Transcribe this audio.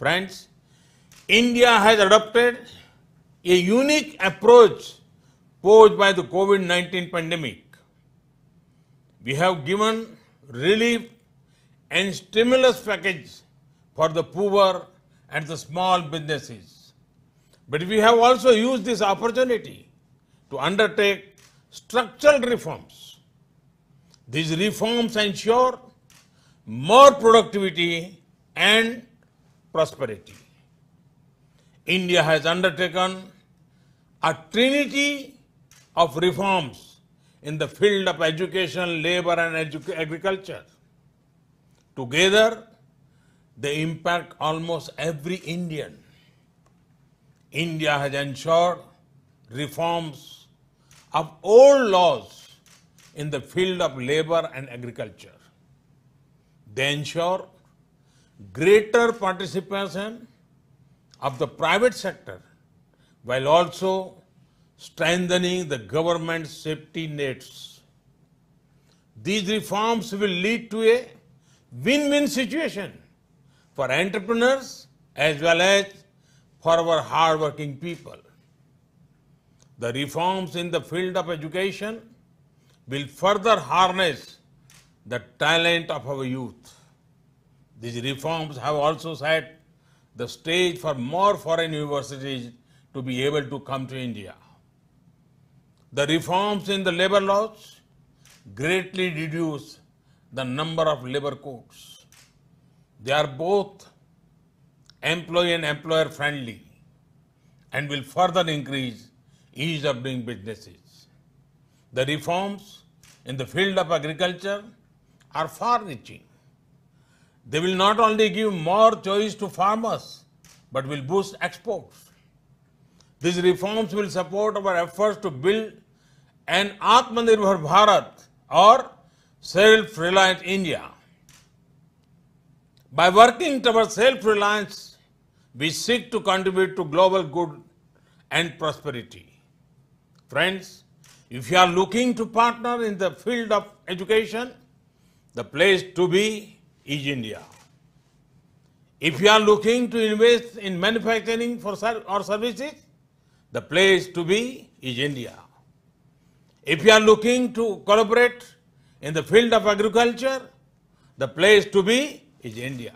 Friends, India has adopted a unique approach posed by the COVID-19 pandemic. We have given relief and stimulus package for the poor and the small businesses. But we have also used this opportunity to undertake structural reforms. These reforms ensure more productivity and prosperity. India has undertaken a trinity of reforms in the field of education, labor, and agriculture. Together, they impact almost every Indian. India has ensured reforms of old laws in the field of labor and agriculture. They ensure greater participation of the private sector while also strengthening the government's safety nets. These reforms will lead to a win-win situation for entrepreneurs as well as for our hard-working people. The reforms in the field of education will further harness the talent of our youth. These reforms have also set the stage for more foreign universities to be able to come to India. The reforms in the labor laws greatly reduce the number of labor codes. They are both employee and employer friendly and will further increase ease of doing businesses. The reforms in the field of agriculture are far reaching. They will not only give more choice to farmers, but will boost exports. These reforms will support our efforts to build an Atmanirbhar Bharat or self-reliant India. By working towards self-reliance, we seek to contribute to global good and prosperity. Friends, if you are looking to partner in the field of education, the place to be is India. If you are looking to invest in manufacturing for or services, the place to be is India. If you are looking to collaborate in the field of agriculture, the place to be is India.